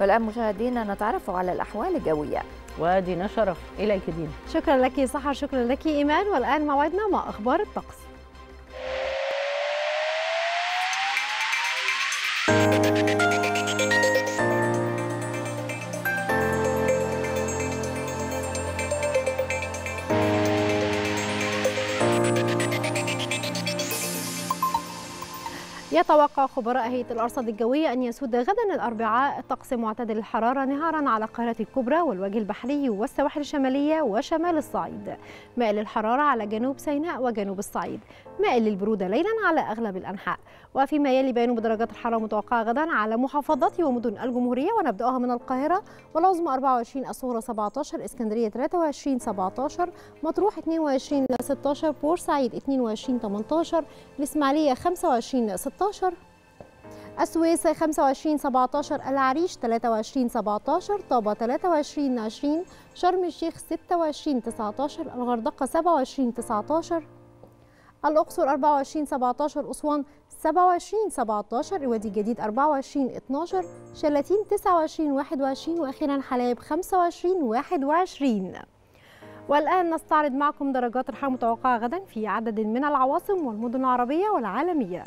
والآن مشاهدينا نتعرف على الأحوال الجوية. وادي نشرف. إليك دين. شكرا لك سحر شكرا لك إيمان. والآن موعدنا مع أخبار الطقس. يتوقع خبراء هيئة الأرصاد الجوية أن يسود غدا الأربعاء طقس معتدل الحرارة نهارا على القاهرة الكبرى والوجه البحري والسواحل الشمالية وشمال الصعيد. مائل الحرارة على جنوب سيناء وجنوب الصعيد. مائل للبرودة ليلا على أغلب الأنحاء. وفيما يلي بيان بدرجات الحرارة المتوقعة غدا على محافظات ومدن الجمهورية ونبدأها من القاهرة. والعظمى 24 الصغرى 17 إسكندرية 23 17 مطروح 22 16 بورسعيد 22 18 الإسماعيلية 25 16 السويس 25 17 العريش 23 17 طابة 23 20 شرم الشيخ 26 19 الغردقة 27 19 الأقصر 24 17 أسوان 27 17 الوادي الجديد 24 12 شلاتين 29 21 وأخيرا حلايب 25 21 والآن نستعرض معكم درجات الحرارة المتوقعة غدا في عدد من العواصم والمدن العربية والعالمية.